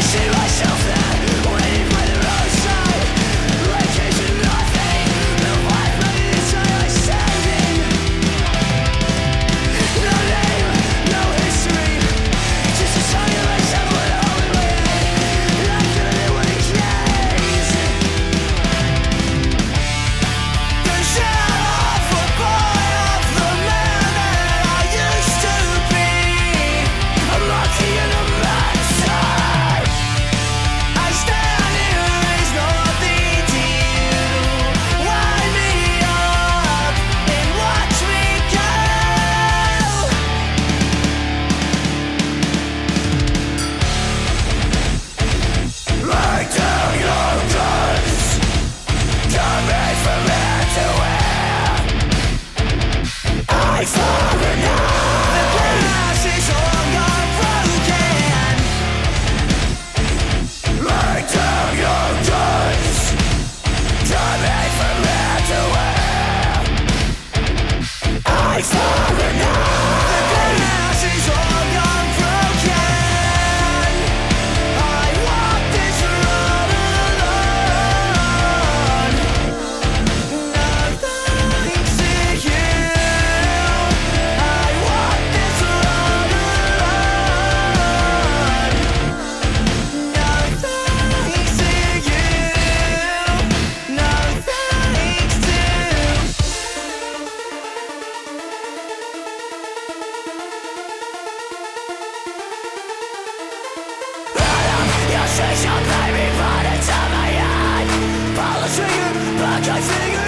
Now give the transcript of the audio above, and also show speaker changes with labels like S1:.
S1: I see myself there She shall me by the time I end Follow the trigger, but I finger